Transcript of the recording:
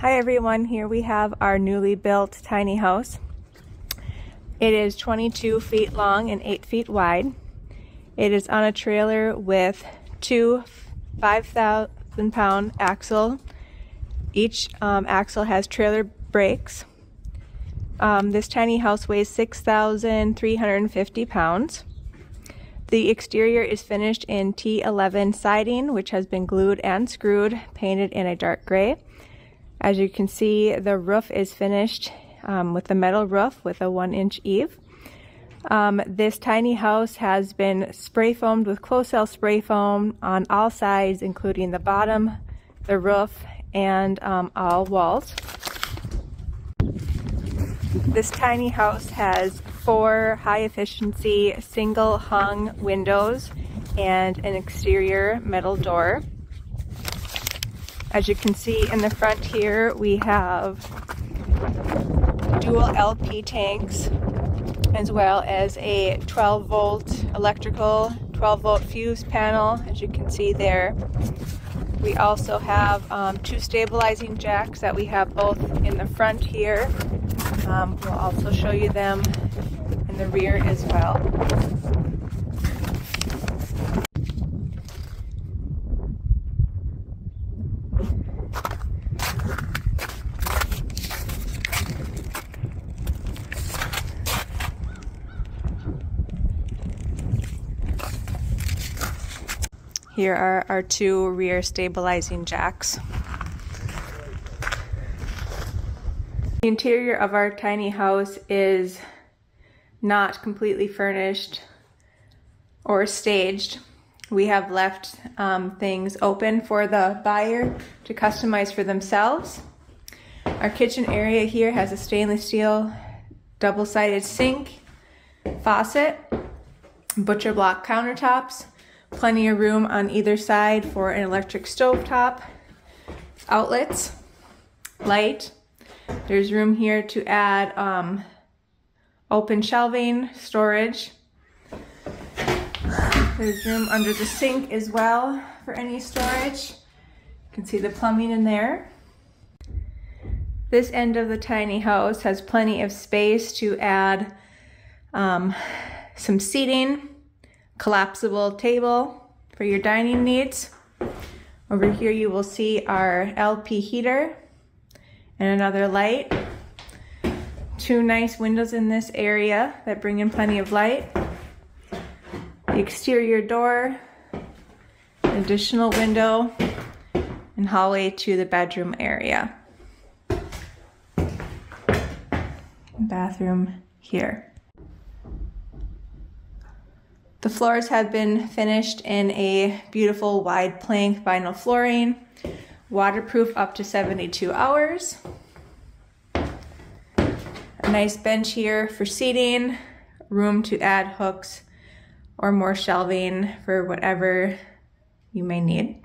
Hi everyone, here we have our newly built tiny house. It is 22 feet long and 8 feet wide. It is on a trailer with two 5,000 pound axle. Each um, axle has trailer brakes. Um, this tiny house weighs 6,350 pounds. The exterior is finished in T11 siding, which has been glued and screwed, painted in a dark gray. As you can see, the roof is finished um, with a metal roof with a one inch eave. Um, this tiny house has been spray foamed with close-cell spray foam on all sides, including the bottom, the roof, and um, all walls. This tiny house has four high efficiency single hung windows and an exterior metal door. As you can see in the front here, we have dual LP tanks as well as a 12 volt electrical 12 volt fuse panel as you can see there. We also have um, two stabilizing jacks that we have both in the front here. Um, we'll also show you them in the rear as well. Here are our two rear stabilizing jacks. The interior of our tiny house is not completely furnished or staged. We have left um, things open for the buyer to customize for themselves. Our kitchen area here has a stainless steel double-sided sink, faucet, butcher block countertops, Plenty of room on either side for an electric stovetop, outlets, light. There's room here to add um, open shelving, storage. There's room under the sink as well for any storage. You can see the plumbing in there. This end of the tiny house has plenty of space to add um, some seating, collapsible table for your dining needs. Over here you will see our LP heater and another light. Two nice windows in this area that bring in plenty of light. The exterior door, additional window, and hallway to the bedroom area. Bathroom here. The floors have been finished in a beautiful wide plank vinyl flooring, waterproof up to 72 hours. A nice bench here for seating, room to add hooks or more shelving for whatever you may need.